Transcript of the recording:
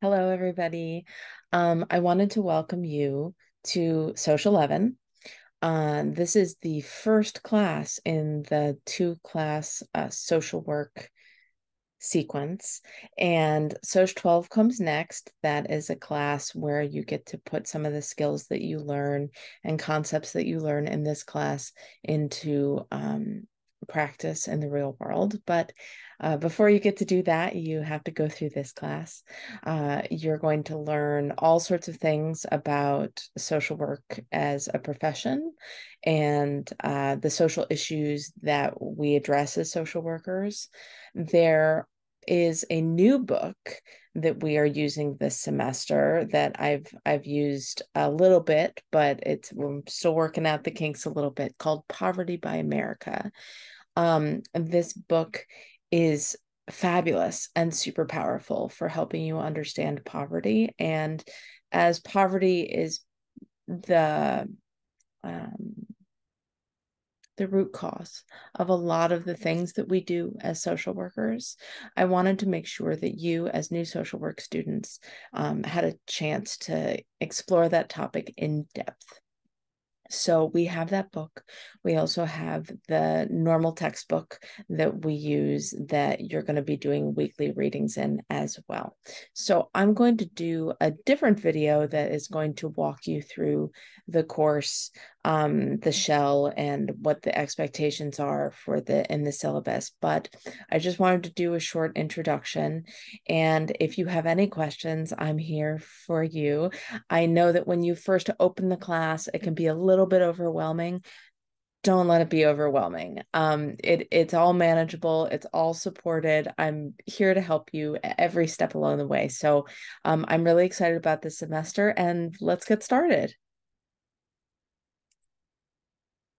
Hello, everybody. Um, I wanted to welcome you to Social 11. Uh, this is the first class in the two class uh, social work sequence. And Social 12 comes next. That is a class where you get to put some of the skills that you learn and concepts that you learn in this class into um, practice in the real world. But uh, before you get to do that, you have to go through this class. Uh, you're going to learn all sorts of things about social work as a profession and uh, the social issues that we address as social workers. There is a new book that we are using this semester that I've I've used a little bit, but it's I'm still working out the kinks a little bit called Poverty by America. Um, this book is fabulous and super powerful for helping you understand poverty. And as poverty is the um, the root cause of a lot of the things that we do as social workers. I wanted to make sure that you, as new social work students, um, had a chance to explore that topic in depth. So we have that book. We also have the normal textbook that we use that you're going to be doing weekly readings in as well. So I'm going to do a different video that is going to walk you through the course, um, the shell, and what the expectations are for the in the syllabus. But I just wanted to do a short introduction. And if you have any questions, I'm here for you. I know that when you first open the class, it can be a little bit overwhelming don't let it be overwhelming um it it's all manageable it's all supported i'm here to help you every step along the way so um i'm really excited about this semester and let's get started